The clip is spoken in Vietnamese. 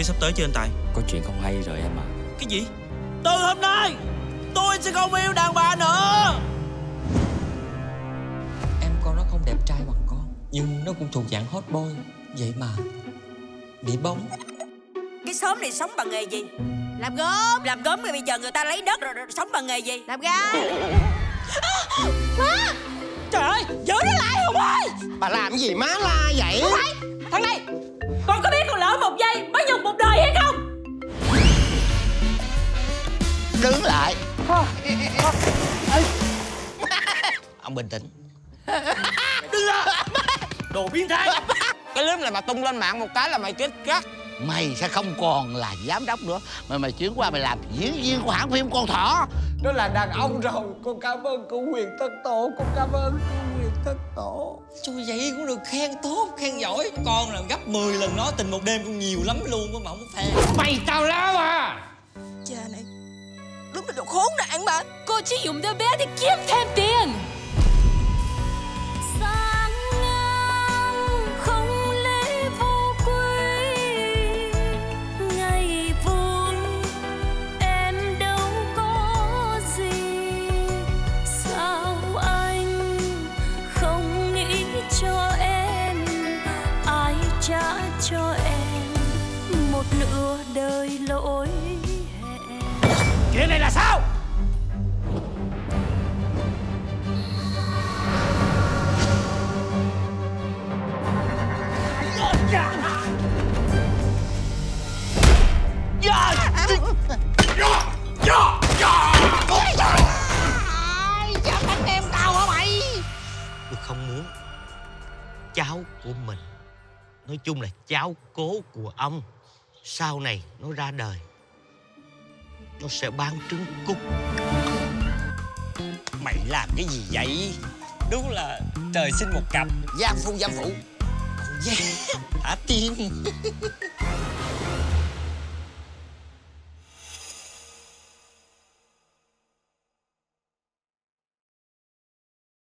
thi sắp tới chưa anh Tài? Có chuyện không hay rồi em à Cái gì? Từ hôm nay Tôi sẽ không yêu đàn bà nữa! Em con nó không đẹp trai bằng con Nhưng nó cũng thuộc dạng hot boy Vậy mà. Bị bóng. Cái xóm này sống bằng nghề gì? Làm gốm Làm gốm rồi bây giờ người ta lấy đất rồi, rồi sống bằng nghề gì? Làm ga Má! Trời ơi Giữ nó lại Hùng ơi! Bà làm gì má la vậy? Thằng này Con có biết con lỡ một giây Mới nhục một đời hay không? Đứng lại. Ông bình tĩnh. Đứng ra Đồ biến thái. Cái clip này mà tung lên mạng một cái là mày chết cắt Mày sẽ không còn là giám đốc nữa Mà mày chuyển qua mày làm diễn viên của hãng phim con thỏ. Nó là đàn ông rồi. Con cảm ơn cô Huyền Tất Tổ. Con cảm ơn cô Tất Tổ. Cho vậy cũng được khen tốt, khen giỏi. Con là gấp 10 lần nó tình một đêm cũng nhiều lắm luôn mà không có phê Mày tào lao à? Cha này Đúng là đồ khốn nạn mà. Cô chỉ dùng đứa bé để kiếm thêm tiền cho em một nửa đời lỗi hẹn. Chuyện này là sao? Dám bắn em tao hả mày? Tôi không muốn cháu của mình Nói chung là cháu cố của ông, Sau này nó ra đời, Nó sẽ bán trứng cút. Mày làm cái gì vậy? Đúng là trời sinh một cặp. Gian phu giam phụ Con dê Thả tim